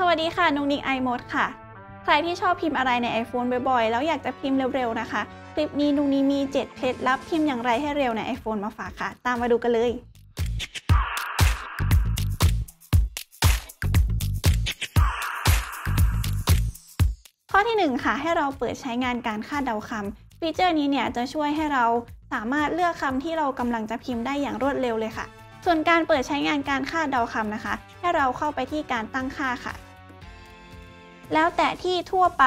สวัสดีค่ะ นุกนิกไอมดค่ะ ใครที่ชอบพิมพ์อะไรใน iPhone บ่อยๆ แล้วอยากจะพิมพ์เร็วๆ นะคะ คลิปนี้นุกนิกมี 7 เคล็ดลับพิมพ์อย่างไรให้เร็วใน iPhone มาฝากค่ะ ตามมาดูกันเลย ข้อที่ 1 ค่ะ ให้เราเปิดใช้งานการคาดเดาคำฟีเจอร์นี้เนี่ยจะช่วยให้เราสามารถเลือกคำที่เรากำลังจะพิมพ์ได้อย่างรวดเร็วเลยค่ะ ส่วนการเปิดใช้งานการคาดเดาคำนะคะ ให้เราเข้าไปที่การตั้งค่าค่ะ แล้วแตะที่ทั่วไป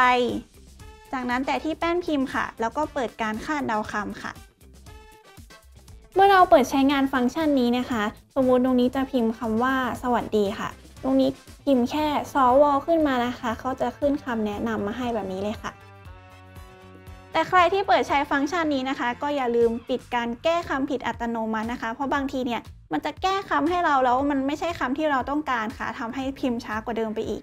จากนั้นแตะที่แป้นพิมพ์ค่ะ แล้วก็เปิดการคาดเดาคำค่ะ เมื่อเราเปิดใช้งานฟังก์ชันนี้นะคะ สมมติตรงนี้จะพิมพ์คำว่าสวัสดีค่ะ ตรงนี้พิมพ์แค่ซอวอขึ้นมานะคะ เขาจะขึ้นคำแนะนำมาให้แบบนี้เลยค่ะแต่ใครที่เปิดใช้ฟังก์ชันนี้นะคะ ก็อย่าลืมปิดการแก้คำผิดอัตโนมัตินะคะ เพราะบางทีเนี่ยมันจะแก้คำให้เราแล้วมันไม่ใช่คำที่เราต้องการค่ะทำให้พิมพ์ช้ากว่าเดิมไปอีก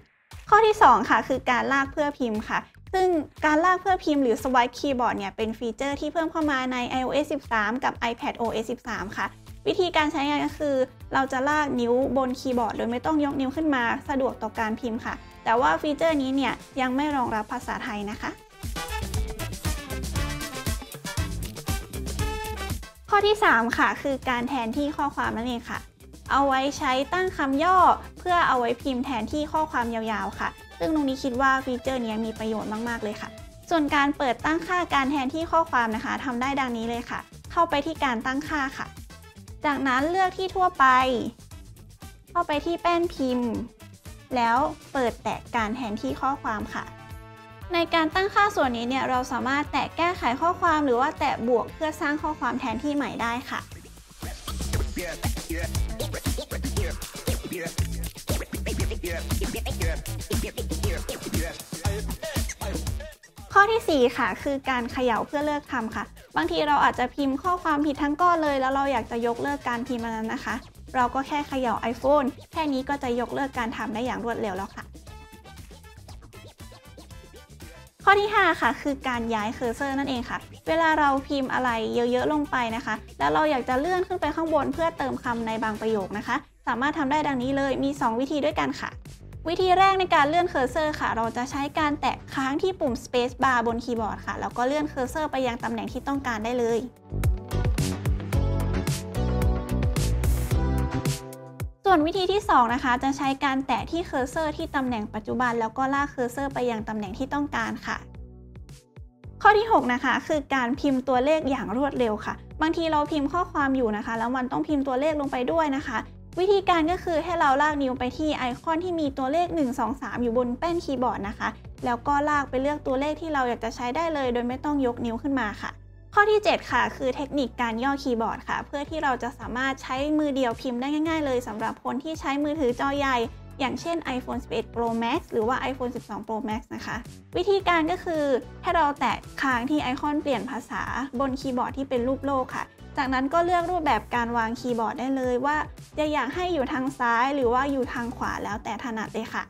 ข้อที่ 2 ค่ะ คือการลากเพื่อพิมพ์ค่ะ ซึ่งการลากเพื่อพิมพ์หรือ swipe keyboard เนี่ยเป็นฟีเจอร์ที่เพิ่มเข้ามาใน iOS 13 กับ iPadOS 13 ค่ะ วิธีการใช้งานก็คือ เราจะลากนิ้วบนคีย์บอร์ดโดยไม่ต้องยกนิ้วขึ้นมาสะดวกต่อการพิมพ์ค่ะ แต่ว่าฟีเจอร์นี้เนี่ยยังไม่รองรับภาษาไทยนะคะ ข้อที่ 3 ค่ะ คือการแทนที่ข้อความนั่นเองค่ะ เอาไว้ใช้ตั้งคำย่อ เพื่อเอาไว้พิมพ์แทนที่ข้อความยาวๆค่ะ ซึ่งตรงนี้คิดว่าฟีเจอร์นี้มีประโยชน์มากๆเลยค่ะ ส่วนการเปิดตั้งค่าการแทนที่ข้อความนะคะทำได้ดังนี้เลยค่ะ เข้าไปที่การตั้งค่าค่ะ จากนั้นเลือกที่ทั่วไป เข้าไปที่แป้นพิมพ์ แล้วเปิดแตะการแทนที่ข้อความค่ะในการตั้งค่าส่วนนี้เนี่ยเราสามารถแตะแก้ไขข้อความหรือว่าแตะบวกเพื่อสร้างข้อความแทนที่ใหม่ได้ค่ะ ข้อที่ 4 ค่ะ คือการเขย่าเพื่อเลิกคำค่ะ บางทีเราอาจจะพิมพ์ข้อความผิดทั้งก้อนเลย แล้วเราอยากจะยกเลิกการพิมพ์มันนั้นนะคะ เราก็แค่เขย่า iPhone แค่นี้ก็จะยกเลิกการทำได้อย่างรวดเร็วแล้วค่ะ ข้อที่ 5 ค่ะ คือการย้ายเคอร์เซอร์นั่นเองค่ะ เวลาเราพิมพ์อะไรเยอะๆลงไปนะคะ แล้วเราอยากจะเลื่อนขึ้นไปข้างบนเพื่อเติมคำในบางประโยคนะคะสามารถทำได้ดังนี้เลยมี 2 วิธีด้วยกันค่ะ วิธีแรกในการเลื่อนเคอร์เซอร์ค่ะ เราจะใช้การแตะค้างที่ปุ่ม Space Bar บนคีย์บอร์ดค่ะ แล้วก็เลื่อนเคอร์เซอร์ไปยังตำแหน่งที่ต้องการได้เลยส่วนวิธีที่ 2 นะคะ จะใช้การแตะที่เคอร์เซอร์ที่ตำแหน่งปัจจุบัน แล้วก็ลากเคอร์เซอร์ไปยังตำแหน่งที่ต้องการค่ะ ข้อที่ 6 นะคะ คือการพิมพ์ตัวเลขอย่างรวดเร็วค่ะ บางทีเราพิมพ์ข้อความอยู่นะคะ แล้วมันต้องพิมพ์ตัวเลขลงไปด้วยนะคะ วิธีการก็คือให้เราลากนิ้วไปที่ไอคอนที่มีตัวเลข 1 2 3 อยู่บนแป้นคีย์บอร์ดนะคะ แล้วก็ลากไปเลือกตัวเลขที่เราอยากจะใช้ได้เลย โดยไม่ต้องยกนิ้วขึ้นมาค่ะ ข้อที่ 7 ค่ะ คือเทคนิคการย่อคีย์บอร์ดค่ะ เพื่อที่เราจะสามารถใช้มือเดียวพิมพ์ได้ง่ายๆ เลยสำหรับคนที่ใช้มือถือจอใหญ่ อย่างเช่น iPhone 11 Pro Max หรือว่า iPhone 12 Pro Max นะคะ วิธีการก็คือให้เราแตะค้างที่ไอคอนเปลี่ยนภาษาบนคีย์บอร์ดที่เป็นรูปโลกค่ะ จากนั้นก็เลือกรูปแบบการวางคีย์บอร์ดได้เลยว่า จะอยากให้อยู่ทางซ้ายหรือว่าอยู่ทางขวาแล้วแต่ถนัดเลยค่ะ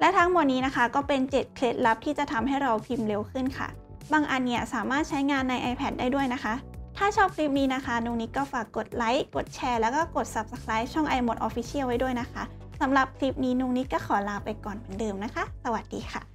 และทั้งหมดนี้นะคะก็เป็น 7 เคล็ดลับที่จะทำให้เราพิมพ์เร็วขึ้นค่ะ บางอันเนี่ยสามารถใช้งานใน iPad ได้ด้วยนะคะ ถ้าชอบคลิปนี้นะคะนุงนิกก็ฝากกดไลค์ กดแชร์ แล้วก็กด Subscribe ช่อง iMode Official ไว้ด้วยนะคะสำหรับคลิปนี้นุงนิกก็ขอลาไปก่อนเหมือนเดิมนะคะ สวัสดีค่ะ